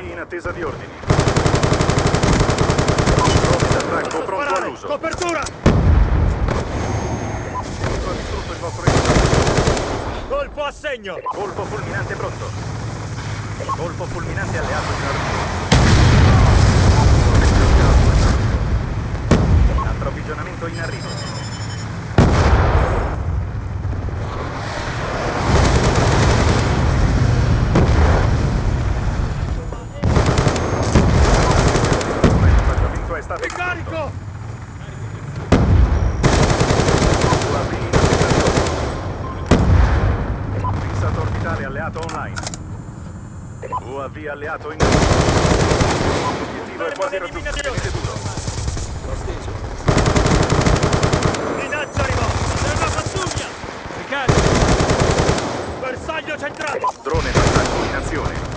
navi in attesa di ordini. Drone d'attacco pronto all'uso. Copertura! Ho distrutto il vostro inizio. Colpo a segno! Colpo fulminante pronto. Colpo fulminante alleato in arrivo. Approvvigionamento in arrivo. Ricarico! UAV in attivazione. Fissato orbitale alleato online. UAV alleato in L'obiettivo è quasi raggiunto. Duro. Minaccia rimossa! C'è una pattuglia! Ricarico! Bersaglio centrato! Drone d'attacco in azione.